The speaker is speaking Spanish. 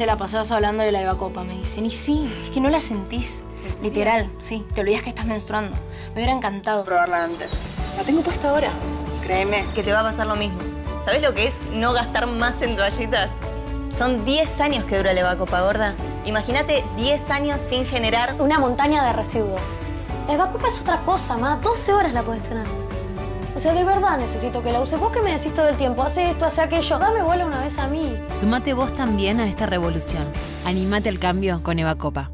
te la pasabas hablando de la Evacopa, me dicen. Y sí, es que no la sentís. Literal, sí. Te olvidas que estás menstruando. Me hubiera encantado probarla antes. La tengo puesta ahora. Créeme. Que te va a pasar lo mismo. ¿Sabes lo que es no gastar más en toallitas? Son 10 años que dura la Evacopa, gorda. Imagínate 10 años sin generar... Una montaña de residuos. La Evacopa es otra cosa, más 12 horas la puedes tener. O sea, de verdad necesito que la uses. Vos que me decís todo el tiempo, hace esto, hace aquello. Dame bola una vez a mí. Sumate vos también a esta revolución. Animate al cambio con Evacopa.